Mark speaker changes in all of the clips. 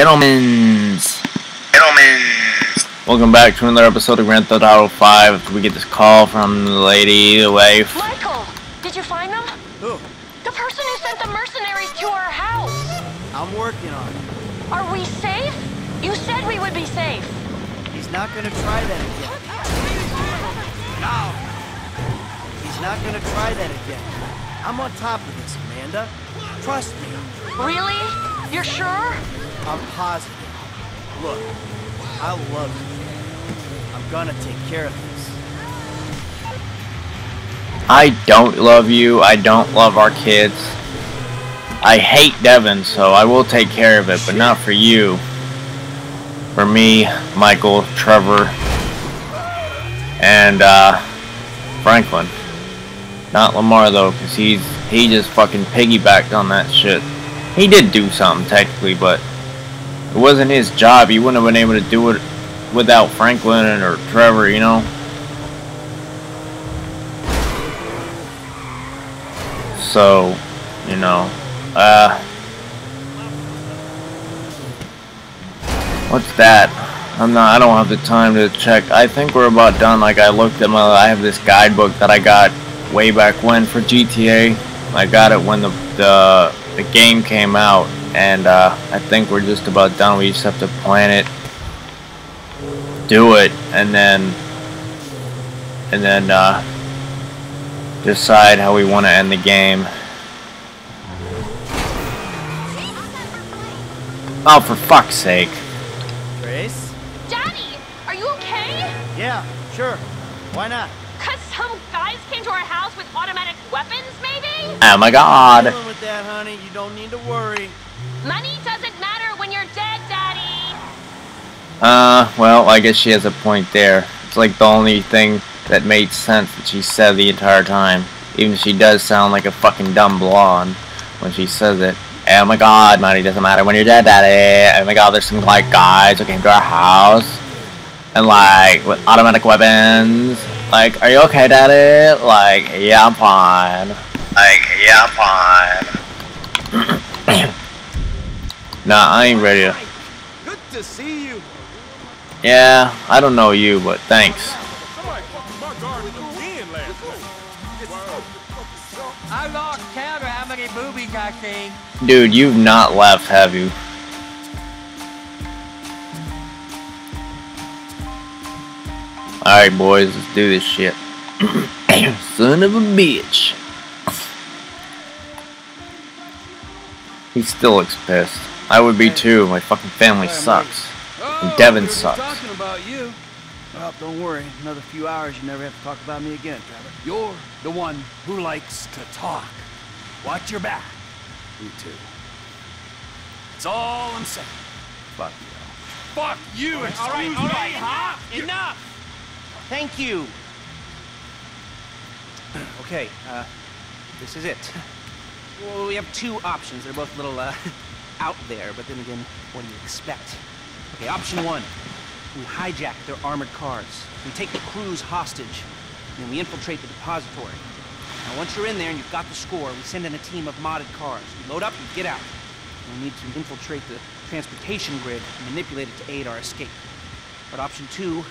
Speaker 1: Gentlemen's. Gentlemen's. Welcome back to another episode of Grand Theft Auto 5. We get this call from the lady, the wife.
Speaker 2: Michael, did you find them?
Speaker 3: Who?
Speaker 2: The person who sent the mercenaries to our house.
Speaker 3: I'm working on it.
Speaker 2: Are we safe? You said we would be safe.
Speaker 3: He's not gonna try that again. No! He's not gonna try that again. I'm on top of this, Amanda. Trust me.
Speaker 2: Really? You're sure?
Speaker 3: I'm positive. Look, I love you. I'm gonna take care of this.
Speaker 1: I don't love you. I don't love our kids. I hate Devin, so I will take care of it, but not for you. For me, Michael, Trevor, and uh, Franklin. Not Lamar though, because he's he just fucking piggybacked on that shit. He did do something technically, but it wasn't his job. He wouldn't have been able to do it without Franklin or Trevor, you know. So, you know, uh, what's that? I'm not. I don't have the time to check. I think we're about done. Like I looked at my. I have this guidebook that I got way back when for GTA. I got it when the the the game came out, and uh, I think we're just about done. We just have to plan it, do it, and then and then uh, decide how we want to end the game. Oh, for fuck's sake!
Speaker 3: Trace?
Speaker 2: Daddy, are you okay?
Speaker 3: Yeah, sure. Why not?
Speaker 2: Cause some guys came to our house with automatic weapons, maybe?
Speaker 1: Oh my god!
Speaker 3: With that, honey. You don't need to worry.
Speaker 2: Money doesn't matter when you're dead, Daddy.
Speaker 1: Uh, well, I guess she has a point there. It's like the only thing that made sense that she said the entire time. Even if she does sound like a fucking dumb blonde when she says it. Oh my god, money doesn't matter when you're dead, daddy. Oh my god, there's some like guys who came to our house and like with automatic weapons. Like, are you okay, daddy? Like, yeah, I'm fine. Like, yeah, I'm fine. Nah, I ain't ready to.
Speaker 4: Good to see you.
Speaker 1: Yeah, I don't know you, but thanks.
Speaker 4: Somebody fucked my garden again last night.
Speaker 5: I lost count of how many boobies I seen.
Speaker 1: Dude, you've not left, have you? Alright, boys, let's do this shit. Son of a bitch. He still looks pissed. I would be too. My fucking family sucks.
Speaker 4: And
Speaker 1: Devin
Speaker 4: we were
Speaker 1: sucks.
Speaker 4: talking about you.
Speaker 3: Well, don't worry. Another few hours, you never have to talk about me again, Trevor.
Speaker 4: You're the one who likes to talk. Watch your back. You too. It's all I'm saying.
Speaker 3: Fuck you.
Speaker 4: Fuck you, excuse
Speaker 5: All right, all right,
Speaker 4: me,
Speaker 5: huh? Enough. Thank you. Okay, uh, this is it. Well, we have two options. They're both a little, uh, out there, but then again, what do you expect? Okay, option one. We hijack their armored cars. We take the crews hostage, and we infiltrate the depository. Now, once you're in there and you've got the score, we send in a team of modded cars. You load up and get out. We need to infiltrate the transportation grid and manipulate it to aid our escape. But option two,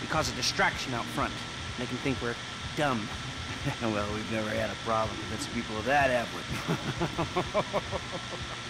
Speaker 5: we cause a distraction out front, make them think we're dumb.
Speaker 3: well, we've never had a problem convincing people of that, have we?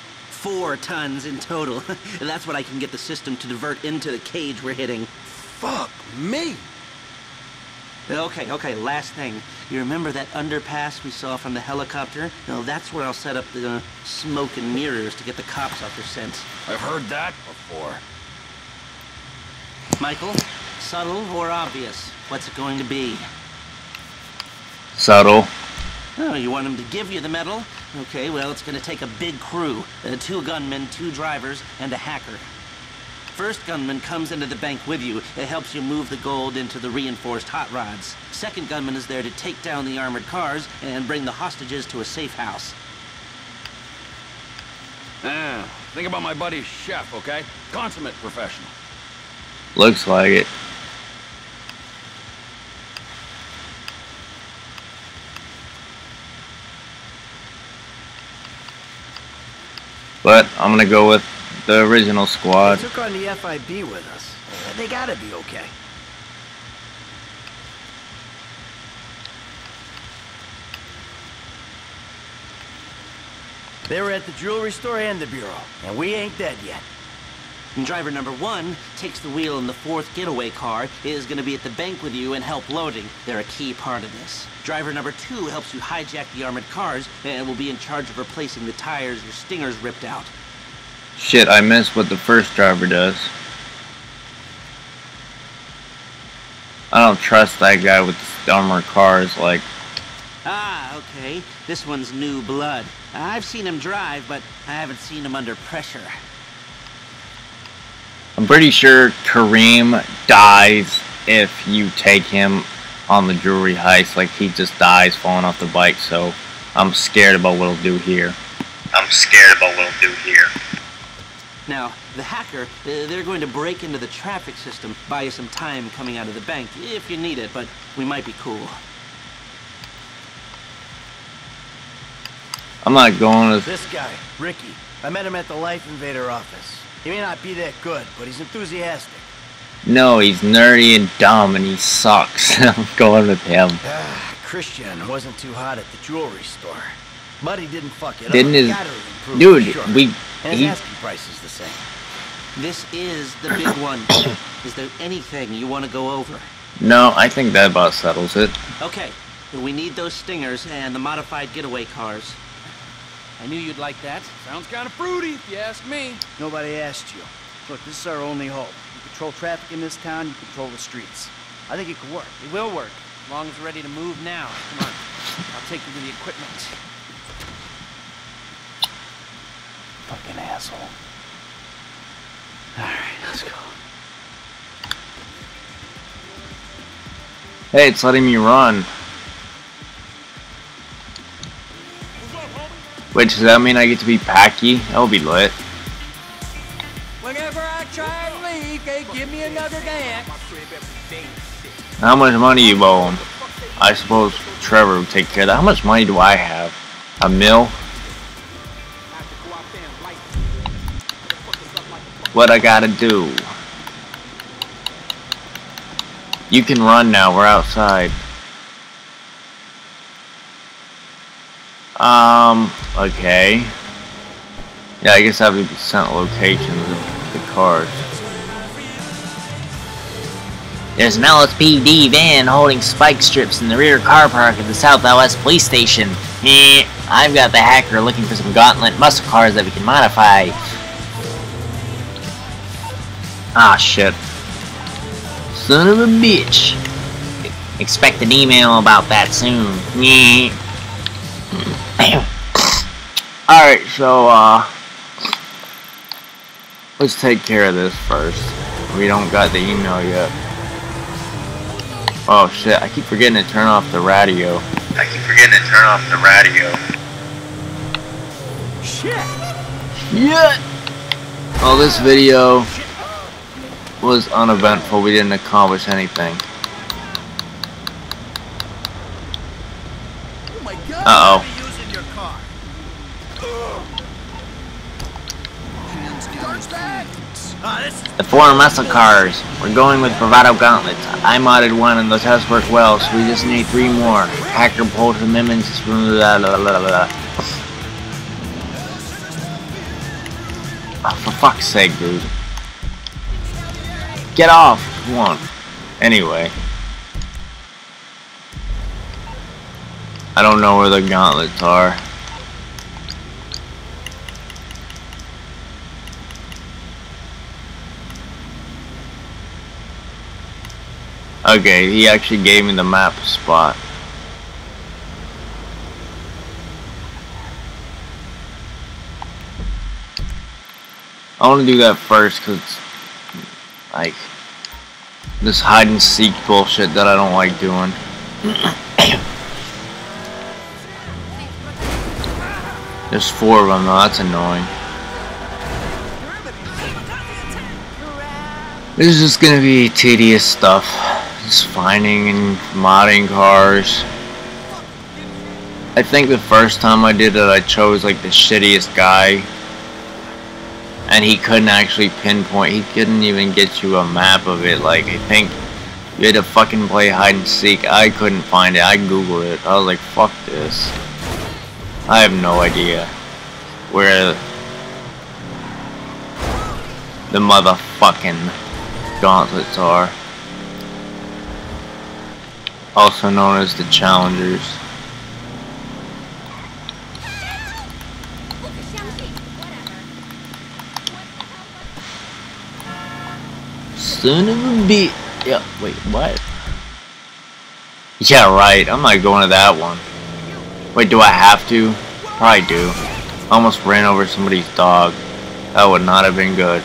Speaker 5: Four tons in total. That's what I can get the system to divert into the cage we're hitting.
Speaker 3: Fuck me.
Speaker 5: Okay, okay, last thing. You remember that underpass we saw from the helicopter? Well, that's where I'll set up the uh, smoke and mirrors to get the cops off their scent.
Speaker 4: I've heard that before.
Speaker 5: Michael, subtle or obvious? What's it going to be?
Speaker 1: Subtle.
Speaker 5: Oh, you want him to give you the medal? Okay, well, it's going to take a big crew. Uh, two gunmen, two drivers, and a hacker. First gunman comes into the bank with you. It helps you move the gold into the reinforced hot rods. Second gunman is there to take down the armored cars and bring the hostages to a safe house.
Speaker 4: Ah, think about my buddy Chef, okay? Consummate professional.
Speaker 1: Looks like it. But I'm gonna go with the original
Speaker 3: They
Speaker 1: squad.
Speaker 3: took on the FIB with us. They gotta be okay. They were at the jewelry store and the bureau, and we ain't dead yet.
Speaker 5: And driver number one takes the wheel in the fourth getaway car, is going to be at the bank with you and help loading. They're a key part of this. Driver number two helps you hijack the armored cars and will be in charge of replacing the tires your stingers ripped out.
Speaker 1: Shit, I missed what the first driver does. I don't trust that guy with the armored cars. Like,
Speaker 5: Ah, okay. This one's new blood. I've seen him drive, but I haven't seen him under pressure.
Speaker 1: I'm pretty sure Kareem dies if you take him on the jewelry heist. Like, he just dies falling off the bike. So, I'm scared about what he'll do here. I'm scared about what he'll do here.
Speaker 5: Now, the hacker, uh, they're going to break into the traffic system, buy you some time coming out of the bank, if you need it, but we might be cool.
Speaker 1: I'm not going as
Speaker 3: This guy, Rickie, I met him at the Life Invader office. He may not be that good, but he's enthusiastic.
Speaker 1: No, he's nerdy and dumb and he sucks. I'm going with him.
Speaker 3: Ah, Christian wasn't too hot at the jewelry store. But he didn't fuck it
Speaker 1: Didn't
Speaker 3: up.
Speaker 1: his- Dude,
Speaker 3: sure.
Speaker 1: we
Speaker 3: And
Speaker 1: he
Speaker 3: asking price is the same.
Speaker 5: This is the big one. Is there anything you want to go over?
Speaker 1: No, I think that about settles it.
Speaker 5: Okay, we need those stingers and the modified getaway cars.
Speaker 4: I knew you'd like that. Sounds kind of fruity, if you ask me.
Speaker 3: Nobody asked you. Look, this is our only hope. You control traffic in this town, you control the streets. I think it could work.
Speaker 5: It will work, as long as we're ready to move now. Come on, I'll take you to the equipment.
Speaker 3: Fucking asshole. Alright, let's go.
Speaker 1: Hey, it's letting me run. Wait, does that mean I get to be Packie? That'll be lit.
Speaker 4: Whenever I try and leave, they give me another dance.
Speaker 1: How much money you owe him? I suppose Trevor would take care of that. How much money do I have? A mil? What I gotta do? You can run now, we're outside. Um, okay. Yeah, I guess I have to sent locations of the cars.
Speaker 6: There's an LSPD van holding spike strips in the rear car park of the South West Police Station. Eh, I've got the hacker looking for some Gauntlet muscle cars that we can modify.
Speaker 1: Ah, shit.
Speaker 6: Son of a bitch. Expect an email about that soon. Yeah.
Speaker 1: Alright, so, uh, let's take care of this first. We don't got the email yet. Oh shit, I keep forgetting to turn off the radio. I keep forgetting to turn off the radio.
Speaker 3: Shit!
Speaker 1: Yeah! Well, this video was uneventful. We didn't accomplish anything.
Speaker 3: Oh my god!
Speaker 1: Uh-oh.
Speaker 6: The four muscle cars. We're going with bravado gauntlets. I modded one and the tests work well, so we just need three more. Hacker pulled amendments. Blah, blah, blah, blah.
Speaker 1: Oh, for fuck's sake, dude. Get off! Come on. Anyway. I don't know where the gauntlets are. Okay, he actually gave me the map spot. I want to do that first because, like, this hide and seek bullshit that I don't like doing. There's four of them though, that's annoying. This is just gonna be tedious stuff. Just finding and modding cars. I think the first time I did it, I chose like the shittiest guy. And he couldn't actually pinpoint, he couldn't even get you a map of it. Like, I think you had to fucking play hide and seek. I couldn't find it. I googled it. I was like, fuck this. I have no idea where the motherfucking gauntlets are. Also known as the challengers. Son of a bitch. Yeah, wait, what? Yeah, right. I'm not going to that one. Wait, do I have to? Probably do. I Almost ran over somebody's dog. That would not have been good.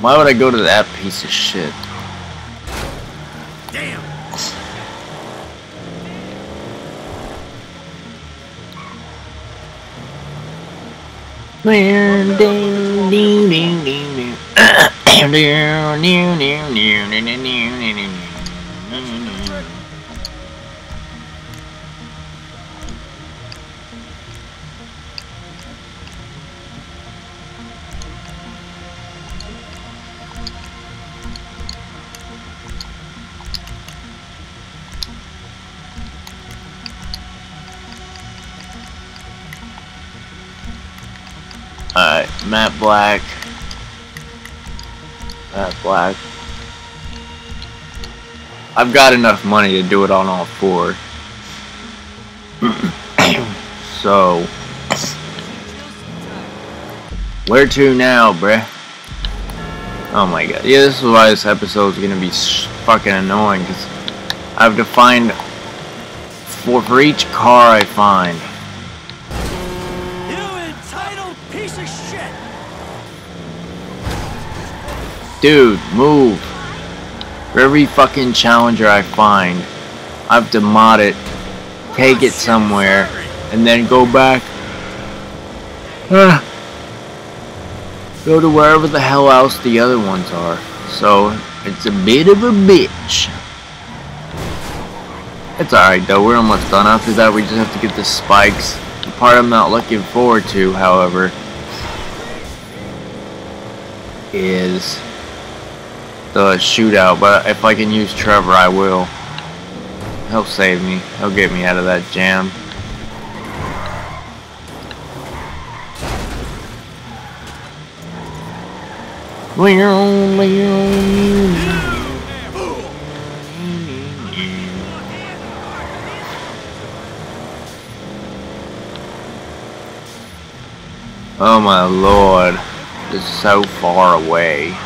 Speaker 1: Why would I go to that piece of shit? Alright, Matt Black. Matt Black. I've got enough money to do it on all four. so, where to now, bruh? Oh my god. Yeah, this is why this episode is gonna be fucking annoying, because I have to find, for, for each car I find, Dude, move. For every fucking challenger I find, I have to mod it, take it somewhere, and then go back. Ah. go to wherever the hell else the other ones are. So, it's a bit of a bitch. It's alright though, we're almost done. After that, we just have to get the spikes. The part I'm not looking forward to, however, is the shootout, but if I can use Trevor, I will. He'll save me. He'll get me out of that jam. We're only. Oh my lord. Is so far away.